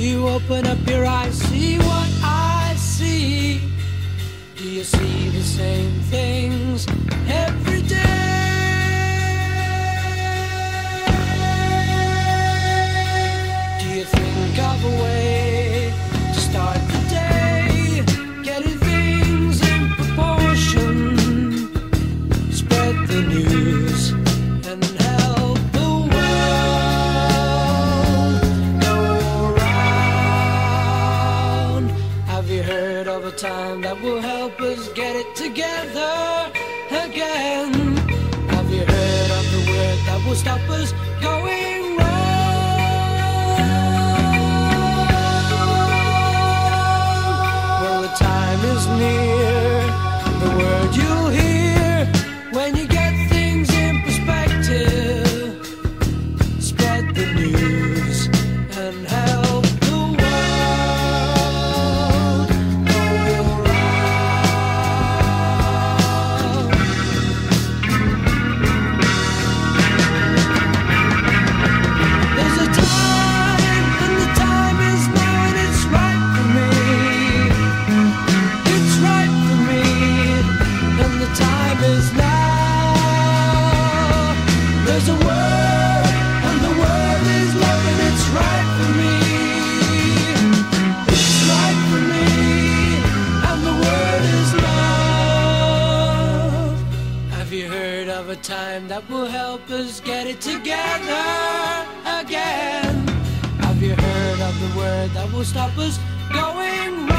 you open up your eyes, see what I see? Do you see the same things every day? Do you think of a way to start the day? Getting things in proportion. Spread the news heard of a time that will help us get it together again? Have you heard of the word that will stop us going time that will help us get it together again? Have you heard of the word that will stop us going